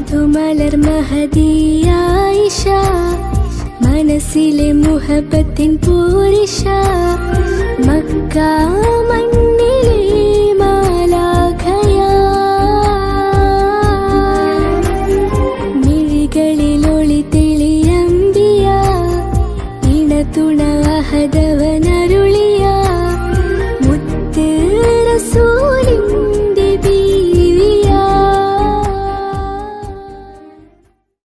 മധുമലർ മഹദിയായിഷ മനസ്സിലെ മുഹബത്തിൻ പൂരിഷ മക്ക മണ്ണിലെ മാലാഖയ. മിഴികളിൽ ഒളി അഹദവ